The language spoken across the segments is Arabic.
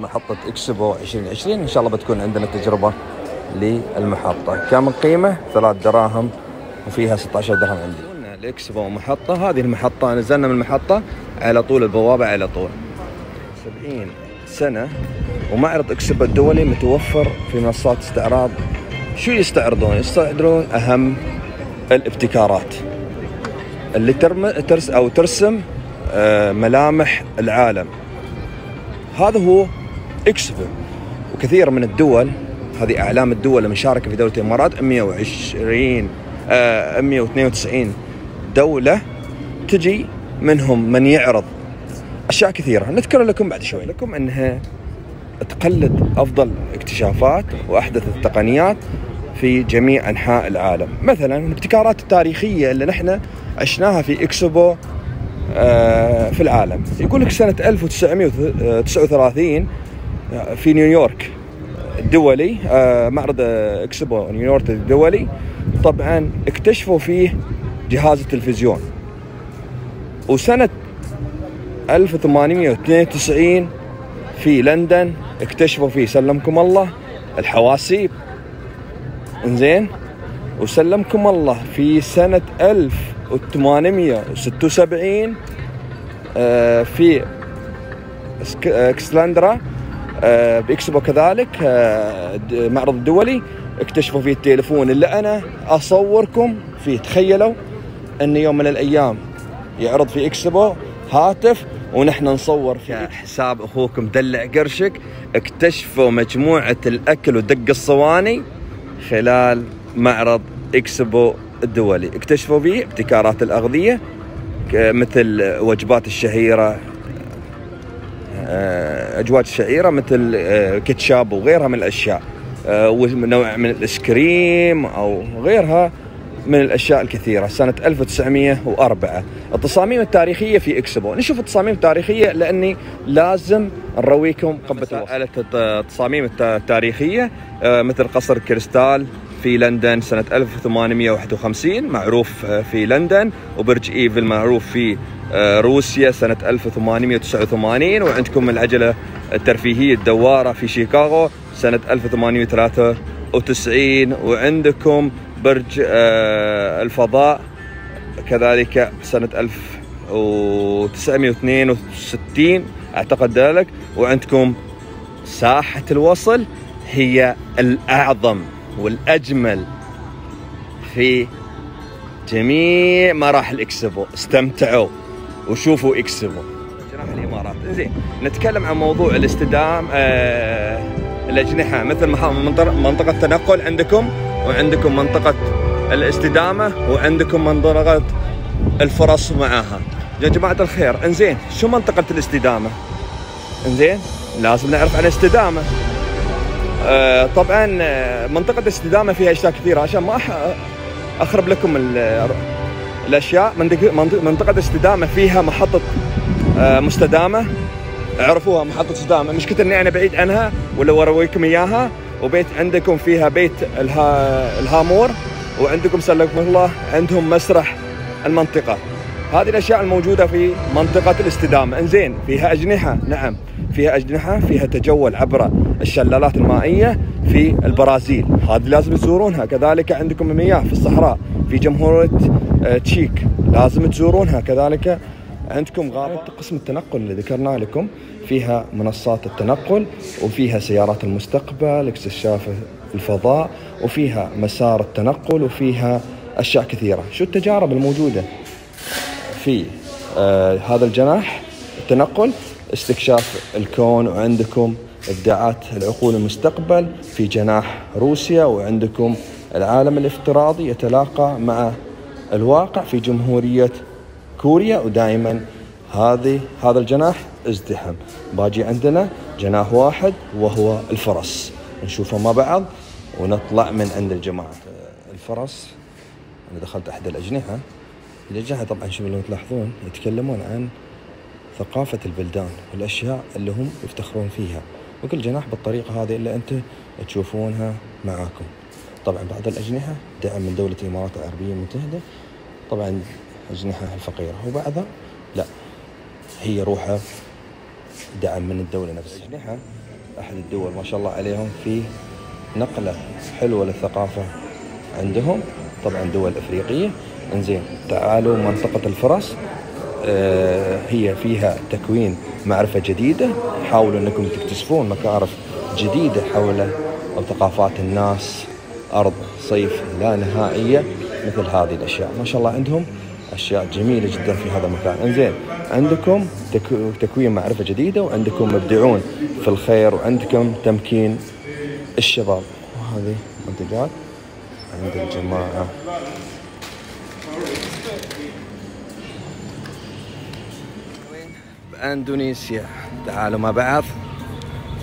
محطة إكسبو 2020 إن شاء الله بتكون عندنا تجربة للمحطة. كم القيمة؟ ثلاث دراهم وفيها 16 درهم عندي. الاكسبو محطة. هذه المحطة نزلنا من المحطة على طول البوابة على طول. 70 سنة ومعرض إكسبو الدولي متوفر في منصات استعراض. شو يستعرضون؟ يستعرضون أهم الابتكارات. اللي ترس أو ترسم آه، ملامح العالم. هذا هو اكسبو وكثير من الدول هذه أعلام الدول المشاركه في دولة الإمارات 120 آه 192 دولة تجي منهم من يعرض أشياء كثيرة. نذكر لكم بعد شوي. لكم أنها تقلد أفضل اكتشافات وأحدث التقنيات في جميع أنحاء العالم. مثلا الابتكارات التاريخية اللي نحن عشناها في إكسبو آه، في العالم. يقول لك سنة 1939 آه، في نيويورك الدولي آه، معرض اكسبو نيويورك الدولي. طبعا اكتشفوا فيه جهاز التلفزيون. وسنة 1892 في لندن اكتشفوا فيه. سلمكم الله الحواسيب. انزين. وسلمكم الله في سنة 1876 آه، في اكسلاندرا آه، باكسبو كذلك آه، معرض الدولي اكتشفوا فيه التليفون اللي أنا أصوركم فيه تخيلوا أن يوم من الأيام يعرض في إكسبو هاتف ونحن نصور في حساب أخوكم دلع قرشك. اكتشفوا مجموعة الأكل ودق الصواني خلال معرض إكسبو الدولي. اكتشفوا فيه ابتكارات الأغذية مثل وجبات الشهيرة. آه، اجواد الشعيره مثل آه، كيتشاب وغيرها من الأشياء آه، ونوع من الاسكريم أو غيرها من الأشياء الكثيرة. سنة 1904 التصاميم التاريخية في إكسبو. نشوف التصاميم التاريخية لأني لازم نرويكم قبة على التصاميم التاريخية مثل قصر كريستال في لندن سنة 1851 معروف في لندن وبرج إيفل معروف في روسيا سنة 1889 وعندكم العجلة الترفيهية الدوارة في شيكاغو سنة 1893 وعندكم برج آه، الفضاء كذلك سنة 1962 أعتقد ذلك وعندكم ساحة الوصل هي الأعظم. والأجمل في جميع مراحل إكسبو. استمتعوا وشوفوا إكسبو. جناح الإمارات. زين نتكلم عن موضوع الاستدام آه الأجنحة مثل منطقة تنقل عندكم وعندكم منطقة الاستدامة وعندكم منطقة الفرص معاها يا جماعة الخير إنزين شو منطقة الاستدامة؟ إنزين لازم نعرف عن الاستدامه طبعا آه، منطقة الاستدامة فيها أشياء كثيرة. عشان ما أخرب لكم الأشياء منطقة الاستدامة فيها محطة آه، مستدامة. عرفوها محطة استدامة. مش كثر إني أنا بعيد عنها ولا ارويكم إياها وبيت عندكم فيها بيت الها الهامور وعندكم سلمكم الله عندهم مسرح المنطقة. هذه الأشياء الموجودة في منطقة الاستدامة. إنزين فيها أجنحة. نعم. فيها أجنحة فيها تجول عبر الشلالات المائية في البرازيل. هذه لازم تزورونها. كذلك عندكم المياه في الصحراء في جمهورية آه، تشيك. لازم تزورونها. كذلك عندكم غابة قسم التنقل اللي ذكرنا لكم. فيها منصات التنقل وفيها سيارات المستقبل اكتشاف الفضاء وفيها مسار التنقل وفيها أشياء كثيرة. شو التجارب الموجودة في آه هذا الجناح؟ التنقل. استكشاف الكون وعندكم ابداعات العقول المستقبل في جناح روسيا وعندكم العالم الافتراضي يتلاقى مع الواقع في جمهورية كوريا ودائما هذه هذا الجناح ازدحم. باجي عندنا جناح واحد وهو الفرس. نشوفه مع بعض ونطلع من عند الجماعة. الفرس. أنا دخلت أحد الأجنحة. الأجنحة طبعا شوفوا لو تلاحظون؟ يتكلمون عن ثقافة البلدان والأشياء اللي هم يفتخرون فيها. وكل جناح بالطريقة هذه اللي أنت تشوفونها معاكم. طبعا بعض الأجنحة دعم من دولة الإمارات العربية المتحدة طبعا أجنحة الفقيرة. وبعضها لا هي روحها دعم من الدولة نفسها. أجنحة أحد الدول ما شاء الله عليهم في نقلة حلوة للثقافة عندهم. طبعا دول أفريقية. إنزين تعالوا منطقة الفرس. هي فيها تكوين معرفة جديدة. حاولوا أنكم تكتشفون مكارف جديدة حول ثقافات الناس. أرض صيف لا نهائية مثل هذه الأشياء. ما شاء الله عندهم أشياء جميلة جدا في هذا المكان. إنزين عندكم تكوين معرفة جديدة وعندكم مبدعون في الخير وعندكم تمكين الشباب. وهذه منتجات عند الجماعة. بأندونيسيا تعالوا مع بعض.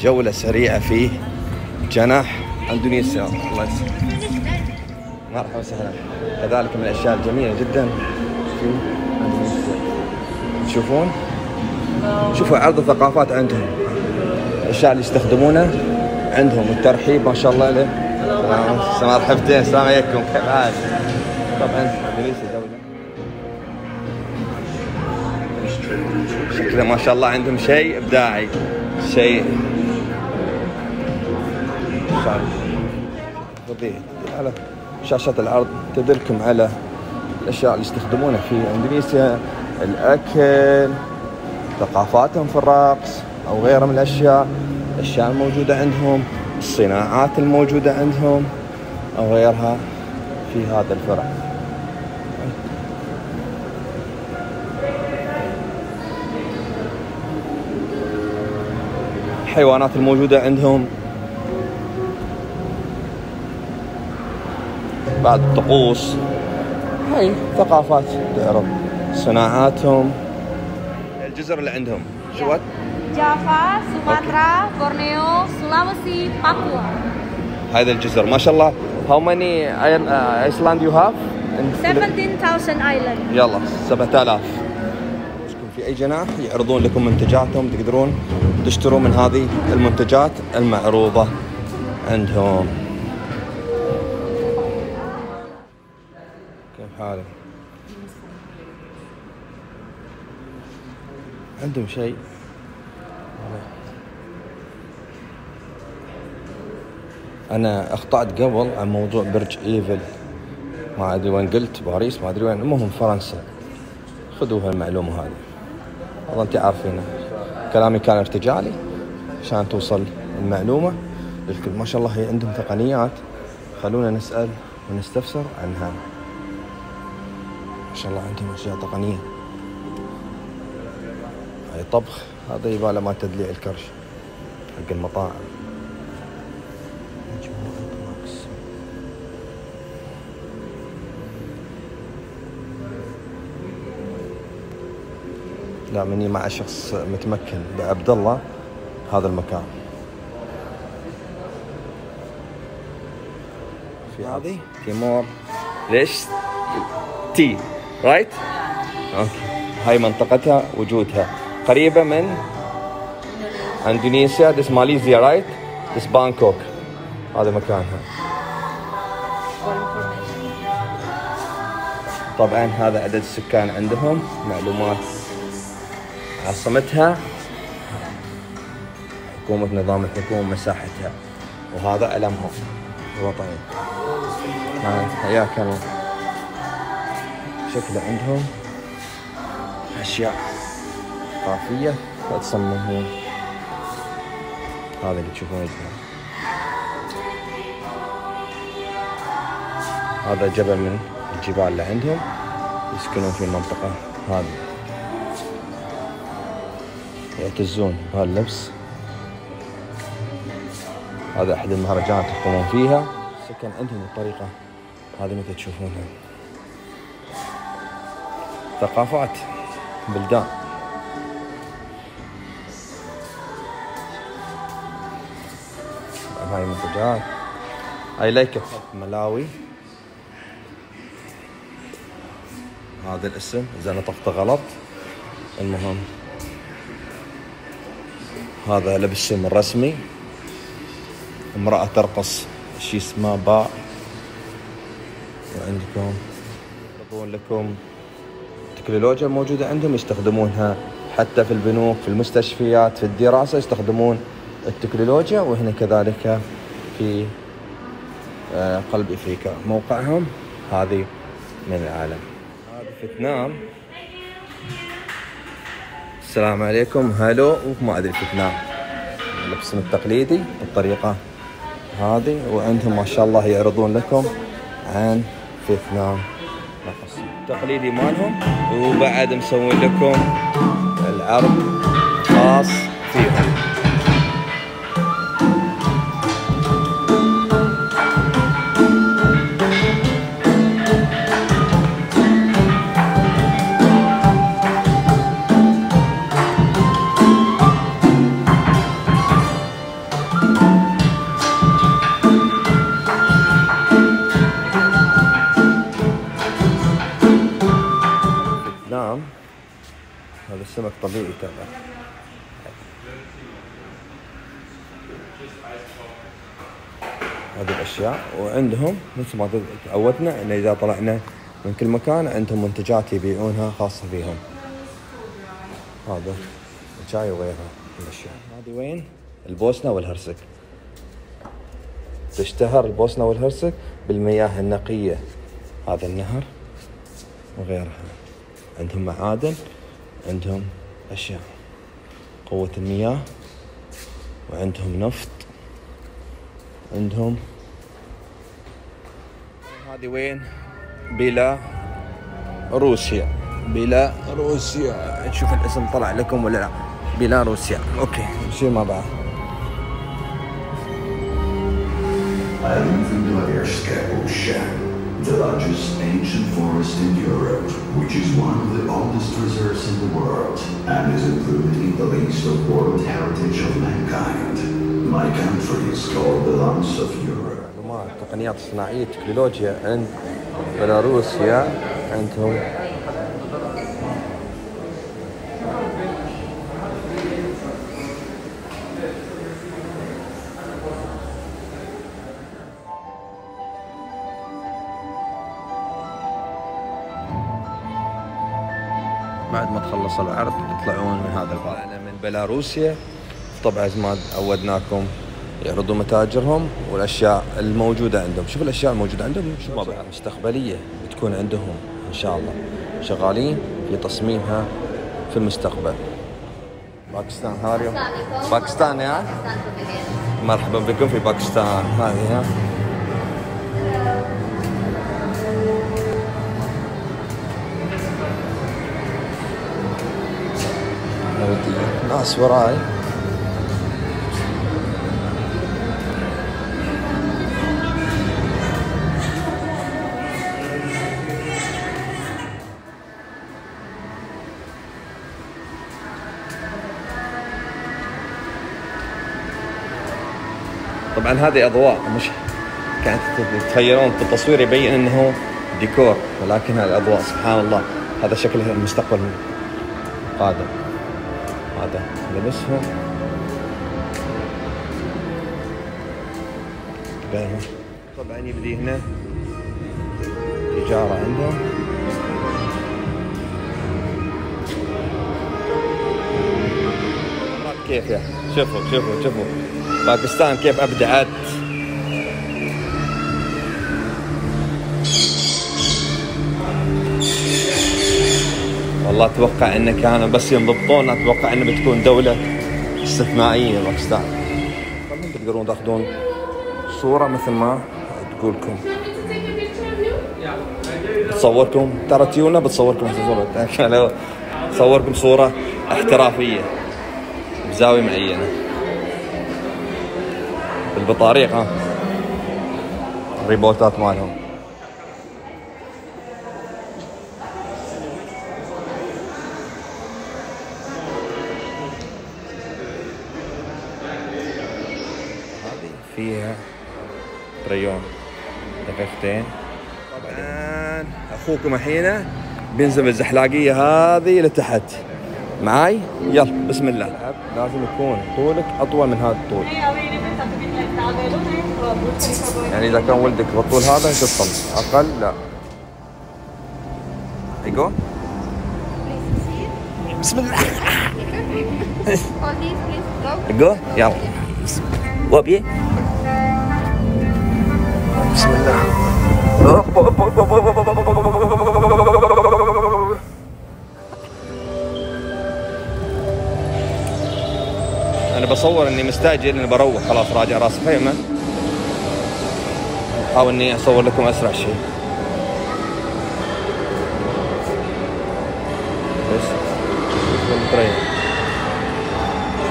جولة سريعة في جناح أندونيسيا. الله يسلمك. مرحبا وسهلا. كذلك من الأشياء الجميلة جدا في أندونيسيا. تشوفون؟ شوفوا عرض الثقافات عندهم. الأشياء اللي يستخدمونها عندهم. الترحيب ما شاء الله له مرحبتين السلام عليكم. كيف حالك؟ طبعا إندونيسيا شكله ما شاء الله عندهم شيء إبداعي. شيء. على شاشة العرض تدلكم على الأشياء اللي يستخدمونها في إندونيسيا. الأكل ثقافاتهم في الرقص أو غيرها من الأشياء. الأشياء الموجودة عندهم الصناعات الموجودة عندهم أو غيرها في هذا الفرع. الحيوانات الموجودة عندهم. بعد الطقوس هاي ثقافات تعرف صناعاتهم. الجزر اللي عندهم. شو جافا سوماترا بورنيو سلاوسي بابوا. هذا الجزر. ما شاء الله. How many island you have? 17,000 island. يلا 7000 في أي جناح يعرضون لكم منتجاتهم تقدرون تشتروا من هذه المنتجات المعروضة عندهم. كيف حالك؟ عندهم شيء؟ أنا أخطأت قبل عن موضوع برج إيفل. ما أدري وين قلت باريس ما أدري وين. المهم فرنسا. خذوها المعلومة هذه. والله أنت عارفينه كلامي كان ارتجالي عشان توصل المعلومة للكل. ما شاء الله هي عندهم تقنيات. خلونا نسأل ونستفسر عنها. ما شاء الله عندهم أشياء تقنية. هاي طبخ هذا يباله ما تدليع الكرش حق المطاعم. لا مني مع شخص متمكن بعبد الله هذا المكان. في هذه؟ تيمور ليش؟ تي. right okay هاي منطقتها وجودها. قريبة من اندونيسيا this ماليزيا right this بانكوك هذا مكانها. طبعا هذا عدد السكان عندهم معلومات عاصمتها حكومة نظام الحكومة مساحتها. وهذا علمهم الوطني حياك الله. شكله عندهم أشياء ثقافية تصممون هذا اللي تشوفونه هذا جبل من الجبال اللي عندهم. يسكنون في المنطقة هذه. يعتزون بهاللبس. هذا أحد المهرجانات يقومون فيها. سكن عندهم الطريقة. هذه مثل تشوفونها؟ ثقافات. بلدان. هاي منتجات هاي لايك ملاوي. هذا الاسم. إذا نطقته غلط. المهم. هذا لبسهم الرسمي امرأة ترقص شي اسمه باء. وعندكم؟ يعرضون لكم. تكنولوجيا موجودة عندهم يستخدمونها حتى في البنوك في المستشفيات في الدراسة يستخدمون التكنولوجيا. وهنا كذلك في آه، قلب أفريقيا موقعهم. هذه من العالم. هذه فيتنام. السلام عليكم. هلو وما أدري فيتنام لبسهم التقليدي بالطريقة هذه وعندهم ما شاء الله يعرضون لكم عن فيتنام. نقص التقليدي مالهم وبعد مسوين لكم العرض خاص نعم. هذا السمك طبيعي تبع هذه الأشياء. وعندهم مثل ما تعودنا إن إذا طلعنا من كل مكان عندهم منتجات يبيعونها خاصة فيهم. هذا الشاي وغيرها من الأشياء. هذه وين؟ البوسنة والهرسك. تشتهر البوسنة والهرسك بالمياه النقية. هذا النهر وغيرها. عندهم معادن عندهم أشياء قوة المياه وعندهم نفط عندهم هذه وين؟ بلا روسيا. بلا روسيا. نشوف الاسم طلع لكم ولا لا. بلا روسيا. أوكي. نصير مع بعض Island Vladimirska Ocean, the largest ancient forest in Europe, which is one of the oldest reserves in the world, and is included in the list of World Heritage of Mankind. My country is called the Lungs of Europe. معلومات التقنيات الصناعية التكنولوجيا عند بيلاروسيا عندهم بعد ما تخلص العرض تطلعون من هذا الباب أنا من بيلاروسيا. طبعا ما عودناكم يعرضوا متاجرهم والأشياء الموجودة عندهم. شوف الأشياء الموجودة عندهم شوف ما بعد مستقبليه بتكون عندهم إن شاء الله. شغالين في تصميمها في المستقبل. باكستان هاريو. باكستان يا؟ مرحبا بكم في باكستان. هذه ها؟ ناس وراي. طبعا هذه أضواء مش كانت تتخيلون في التصوير يبين إنه ديكور ولكن هذه الاضواء سبحان الله. هذا شكل المستقبل القادم. هذا لبسهم بينهم طبعا يبدي هنا. تجارة عندهم. كيف يا شوفوا شوفوا شوفوا. باكستان كيف أبدعت. والله أتوقع انه كانوا بس ينضبطون أتوقع انه بتكون دولة استثنائية باكستان. طبعا تقدرون تأخذون صورة مثل ما تقولكم. تصوركم ترى تيونا بتصوركم صورة. لو تصوركم صورة احترافية بزاوية معينة. بالبطاريق ها. الريبوتات مالهم هذه فيها ريون. دقيقتين. طبعا أخوكم الحين بينزل بالزحلاقيه هذه لتحت. معاي؟ يلا بسم الله. لازم يكون طولك أطول من هذا الطول. يعني إذا كان ولدك بالطول هذا تدخل أقل؟ لا. ايجو بسم الله. All these, please. Go. جو يلا. وأبي؟ أوب، أوب. أنا بصور إني مستعجل إني بروح. خلاص راجع راس خيمه أحاول إني أصور لكم أسرع شيء. بس.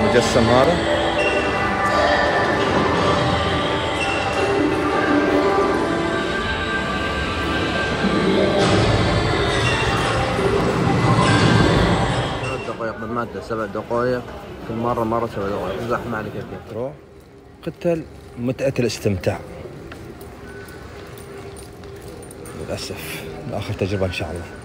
المجسم هذا. بالمادة سبع دقائق كل مرة مرة سبع دقائق. زحمة عليك كيف. تروح قتل متعة الاستمتاع. للأسف آخر تجربة إن شاء الله.